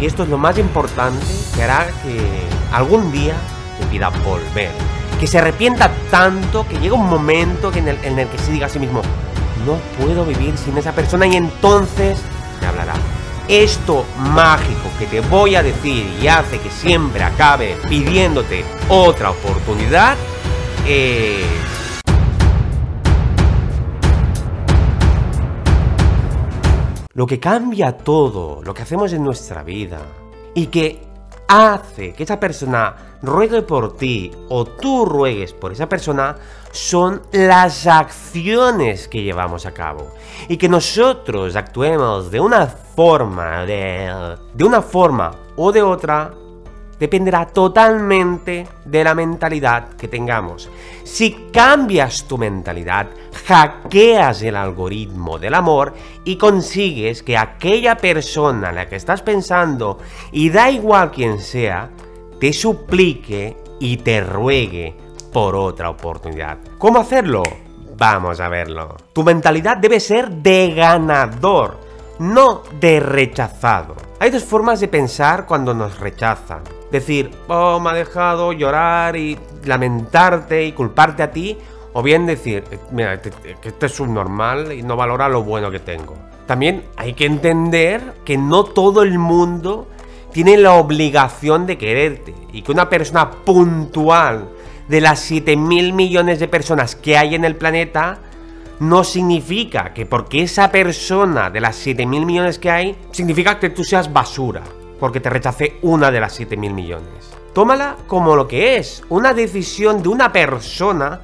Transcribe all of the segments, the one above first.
y esto es lo más importante, que hará que algún día te pida volver. Que se arrepienta tanto que llega un momento en el, en el que se diga a sí mismo, no puedo vivir sin esa persona y entonces te hablará. Esto mágico que te voy a decir y hace que siempre acabe pidiéndote otra oportunidad es... Lo que cambia todo, lo que hacemos en nuestra vida y que hace que esa persona ruegue por ti o tú ruegues por esa persona son las acciones que llevamos a cabo. Y que nosotros actuemos de una forma, de, de una forma o de otra, dependerá totalmente de la mentalidad que tengamos. Si cambias tu mentalidad, hackeas el algoritmo del amor y consigues que aquella persona en la que estás pensando, y da igual quién sea, te suplique y te ruegue por otra oportunidad. ¿Cómo hacerlo? Vamos a verlo. Tu mentalidad debe ser de ganador, no de rechazado. Hay dos formas de pensar cuando nos rechazan. Decir, oh, me ha dejado llorar y lamentarte y culparte a ti. O bien decir, mira, que este es subnormal y no valora lo bueno que tengo. También hay que entender que no todo el mundo tiene la obligación de quererte. Y que una persona puntual de las 7 mil millones de personas que hay en el planeta no significa que porque esa persona de las 7 mil millones que hay, significa que tú seas basura, porque te rechacé una de las 7 mil millones. Tómala como lo que es, una decisión de una persona,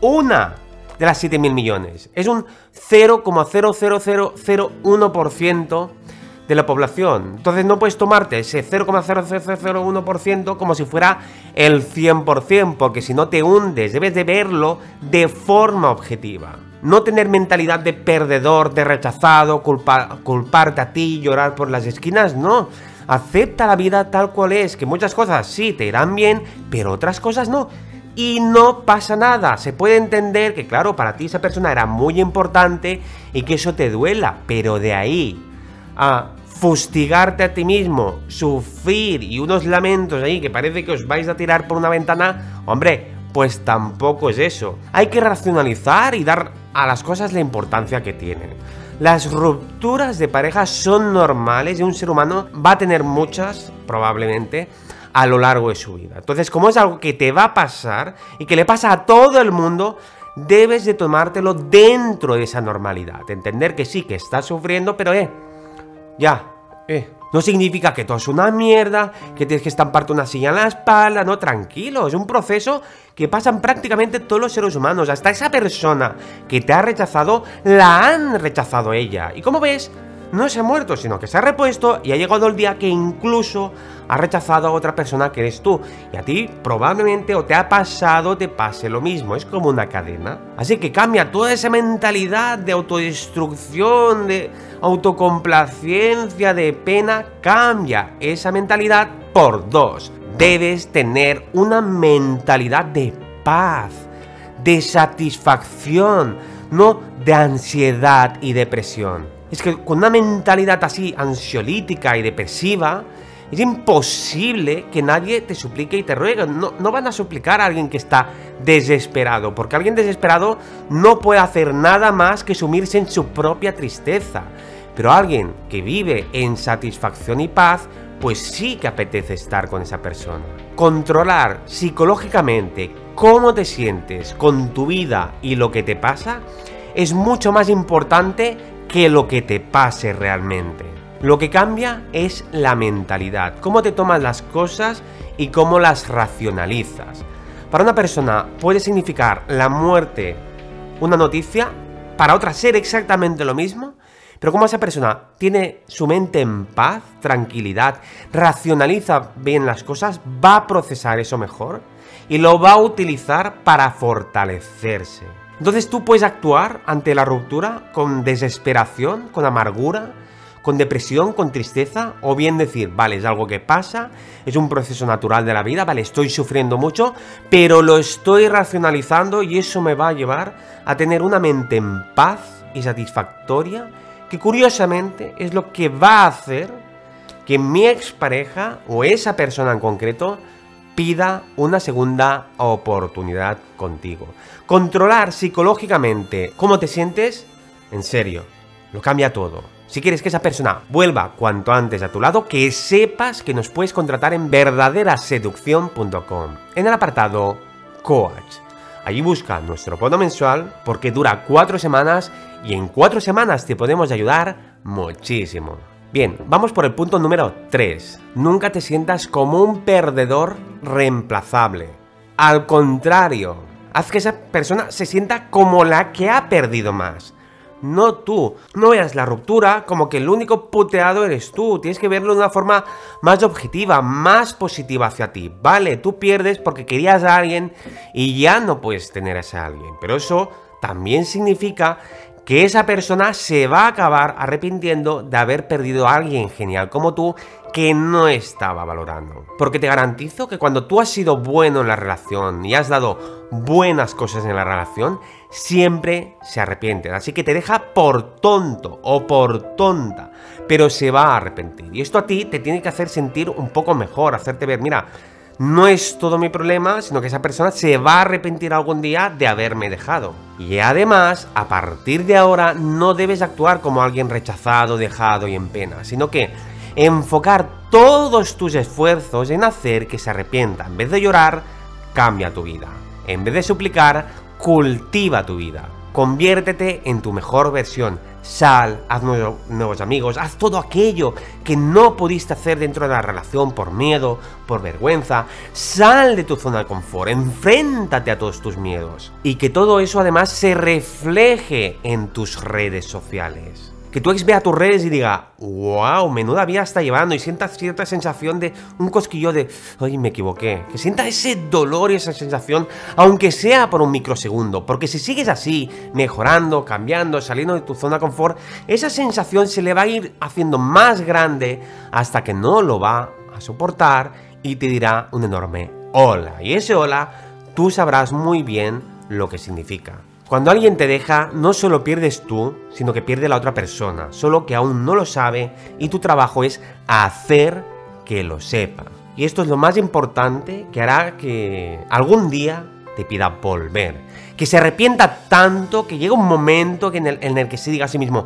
una de las 7 mil millones. Es un 0,00001% de la población. Entonces no puedes tomarte ese 0,0001% como si fuera el 100%, porque si no te hundes, debes de verlo de forma objetiva. No tener mentalidad de perdedor, de rechazado, culparte a ti, llorar por las esquinas, no. Acepta la vida tal cual es, que muchas cosas sí te irán bien, pero otras cosas no. Y no pasa nada, se puede entender que claro, para ti esa persona era muy importante y que eso te duela, pero de ahí a fustigarte a ti mismo, sufrir y unos lamentos ahí que parece que os vais a tirar por una ventana, hombre, pues tampoco es eso. Hay que racionalizar y dar a las cosas la importancia que tienen. Las rupturas de pareja son normales y un ser humano va a tener muchas, probablemente, a lo largo de su vida. Entonces, como es algo que te va a pasar y que le pasa a todo el mundo, debes de tomártelo dentro de esa normalidad. Entender que sí, que estás sufriendo, pero eh, ya, eh. No significa que todo es una mierda, que tienes que estamparte una silla en la espalda, no, tranquilo, es un proceso que pasan prácticamente todos los seres humanos, hasta esa persona que te ha rechazado, la han rechazado ella. Y como ves, no se ha muerto, sino que se ha repuesto y ha llegado el día que incluso ha rechazado a otra persona que eres tú. Y a ti probablemente o te ha pasado te pase lo mismo, es como una cadena. Así que cambia toda esa mentalidad de autodestrucción, de autocomplacencia, de pena, cambia esa mentalidad por dos. Debes tener una mentalidad de paz, de satisfacción, no de ansiedad y depresión es que con una mentalidad así ansiolítica y depresiva, es imposible que nadie te suplique y te ruegue. No, no, van a suplicar a alguien que está desesperado, porque alguien desesperado no puede hacer nada más que sumirse en su propia tristeza. Pero alguien que vive en satisfacción y paz, pues sí que apetece estar con esa persona. Controlar psicológicamente cómo te sientes con tu vida y lo que te pasa es mucho más importante que lo que te pase realmente. Lo que cambia es la mentalidad, cómo te tomas las cosas y cómo las racionalizas. Para una persona puede significar la muerte una noticia, para otra ser exactamente lo mismo, pero como esa persona tiene su mente en paz, tranquilidad, racionaliza bien las cosas, va a procesar eso mejor y lo va a utilizar para fortalecerse. Entonces tú puedes actuar ante la ruptura con desesperación, con amargura, con depresión, con tristeza, o bien decir, vale, es algo que pasa, es un proceso natural de la vida, vale, estoy sufriendo mucho, pero lo estoy racionalizando y eso me va a llevar a tener una mente en paz y satisfactoria, que curiosamente es lo que va a hacer que mi expareja o esa persona en concreto una segunda oportunidad contigo. Controlar psicológicamente cómo te sientes, en serio, lo cambia todo. Si quieres que esa persona vuelva cuanto antes a tu lado, que sepas que nos puedes contratar en verdaderaseducción.com, en el apartado Coach. Allí busca nuestro bono mensual porque dura cuatro semanas y en cuatro semanas te podemos ayudar muchísimo. Bien, vamos por el punto número 3. Nunca te sientas como un perdedor reemplazable. Al contrario, haz que esa persona se sienta como la que ha perdido más. No tú. No veas la ruptura como que el único puteado eres tú. Tienes que verlo de una forma más objetiva, más positiva hacia ti. Vale, tú pierdes porque querías a alguien y ya no puedes tener a ese alguien. Pero eso también significa que esa persona se va a acabar arrepintiendo de haber perdido a alguien genial como tú que no estaba valorando. Porque te garantizo que cuando tú has sido bueno en la relación y has dado buenas cosas en la relación, siempre se arrepienten. Así que te deja por tonto o por tonta, pero se va a arrepentir. Y esto a ti te tiene que hacer sentir un poco mejor, hacerte ver, mira, no es todo mi problema, sino que esa persona se va a arrepentir algún día de haberme dejado. Y además, a partir de ahora, no debes actuar como alguien rechazado, dejado y en pena, sino que enfocar todos tus esfuerzos en hacer que se arrepienta. En vez de llorar, cambia tu vida. En vez de suplicar, cultiva tu vida. Conviértete en tu mejor versión. Sal, haz nuevos amigos, haz todo aquello que no pudiste hacer dentro de la relación por miedo, por vergüenza. Sal de tu zona de confort, enfréntate a todos tus miedos. Y que todo eso además se refleje en tus redes sociales que tu ex vea tus redes y diga, wow, menuda vida está llevando y sienta cierta sensación de un cosquillo de, ay, me equivoqué. Que sienta ese dolor y esa sensación, aunque sea por un microsegundo. Porque si sigues así, mejorando, cambiando, saliendo de tu zona de confort, esa sensación se le va a ir haciendo más grande hasta que no lo va a soportar y te dirá un enorme hola. Y ese hola, tú sabrás muy bien lo que significa. Cuando alguien te deja, no solo pierdes tú, sino que pierde la otra persona, solo que aún no lo sabe y tu trabajo es hacer que lo sepa. Y esto es lo más importante que hará que algún día te pida volver. Que se arrepienta tanto que llega un momento en el, en el que se diga a sí mismo,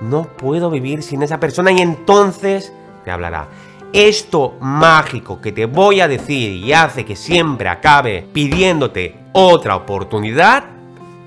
no puedo vivir sin esa persona y entonces te hablará. Esto mágico que te voy a decir y hace que siempre acabe pidiéndote otra oportunidad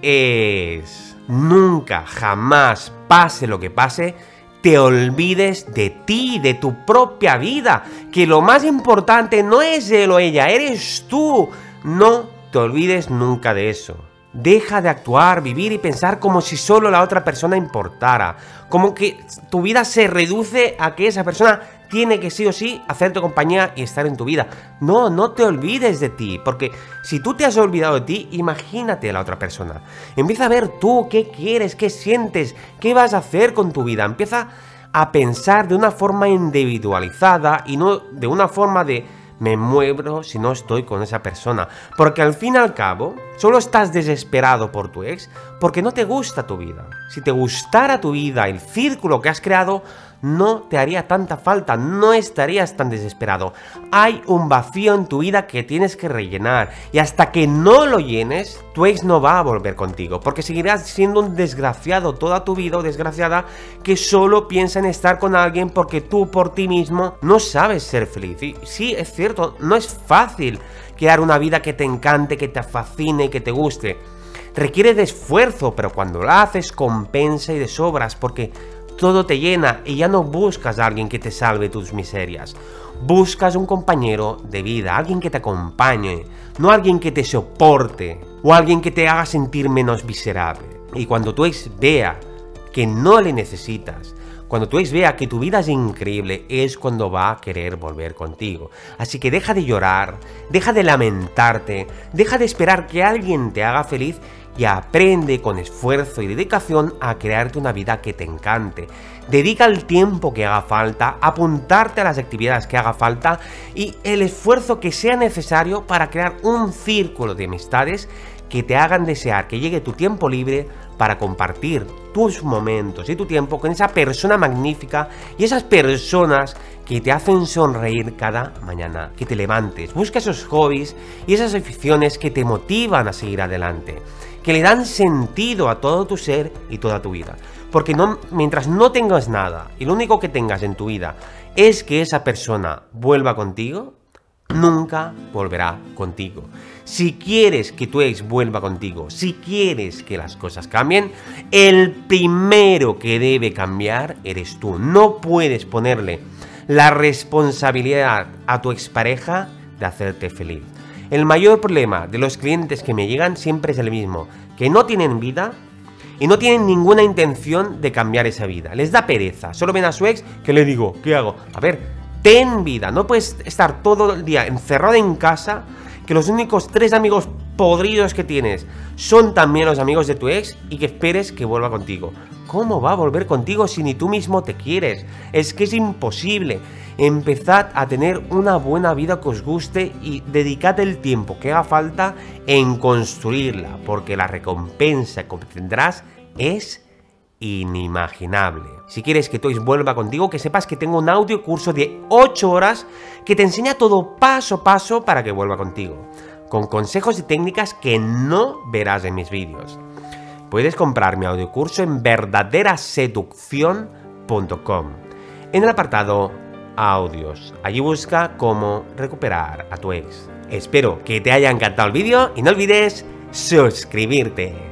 es nunca, jamás, pase lo que pase, te olvides de ti, de tu propia vida. Que lo más importante no es él o ella, eres tú. No te olvides nunca de eso. Deja de actuar, vivir y pensar como si solo la otra persona importara. Como que tu vida se reduce a que esa persona tiene que sí o sí hacerte compañía y estar en tu vida. No, no te olvides de ti, porque si tú te has olvidado de ti, imagínate a la otra persona. Empieza a ver tú qué quieres, qué sientes, qué vas a hacer con tu vida. Empieza a pensar de una forma individualizada y no de una forma de me muero si no estoy con esa persona. Porque al fin y al cabo, solo estás desesperado por tu ex porque no te gusta tu vida. Si te gustara tu vida, el círculo que has creado, no te haría tanta falta, no estarías tan desesperado. Hay un vacío en tu vida que tienes que rellenar y hasta que no lo llenes, tu ex no va a volver contigo, porque seguirás siendo un desgraciado toda tu vida o desgraciada que solo piensa en estar con alguien porque tú por ti mismo no sabes ser feliz. Y sí, es cierto, no es fácil crear una vida que te encante, que te fascine, que te guste. Requiere de esfuerzo, pero cuando lo haces compensa y de sobras porque todo te llena y ya no buscas a alguien que te salve tus miserias. Buscas un compañero de vida, alguien que te acompañe, no alguien que te soporte o alguien que te haga sentir menos miserable. Y cuando tu ex vea que no le necesitas, cuando tu ex vea que tu vida es increíble, es cuando va a querer volver contigo. Así que deja de llorar, deja de lamentarte, deja de esperar que alguien te haga feliz y aprende con esfuerzo y dedicación a crearte una vida que te encante. Dedica el tiempo que haga falta, apuntarte a las actividades que haga falta y el esfuerzo que sea necesario para crear un círculo de amistades que te hagan desear que llegue tu tiempo libre para compartir tus momentos y tu tiempo con esa persona magnífica y esas personas que te hacen sonreír cada mañana, que te levantes. Busca esos hobbies y esas aficiones que te motivan a seguir adelante, que le dan sentido a todo tu ser y toda tu vida. Porque no, mientras no tengas nada y lo único que tengas en tu vida es que esa persona vuelva contigo, nunca volverá contigo. Si quieres que tu ex vuelva contigo, si quieres que las cosas cambien, el primero que debe cambiar eres tú. No puedes ponerle la responsabilidad a tu expareja de hacerte feliz. El mayor problema de los clientes que me llegan siempre es el mismo, que no tienen vida y no tienen ninguna intención de cambiar esa vida. Les da pereza, solo ven a su ex que le digo, ¿qué hago? A ver, ten vida, no puedes estar todo el día encerrado en casa, que los únicos tres amigos podridos que tienes son también los amigos de tu ex y que esperes que vuelva contigo. ¿Cómo va a volver contigo si ni tú mismo te quieres? Es que es imposible. Empezad a tener una buena vida que os guste y dedicad el tiempo que haga falta en construirla, porque la recompensa que obtendrás es inimaginable. Si quieres que Toys vuelva contigo, que sepas que tengo un audio curso de 8 horas que te enseña todo paso a paso para que vuelva contigo, con consejos y técnicas que no verás en mis vídeos. Puedes comprar mi audio curso en verdaderaseducción.com. En el apartado audios, allí busca cómo recuperar a tu ex. Espero que te haya encantado el vídeo y no olvides suscribirte.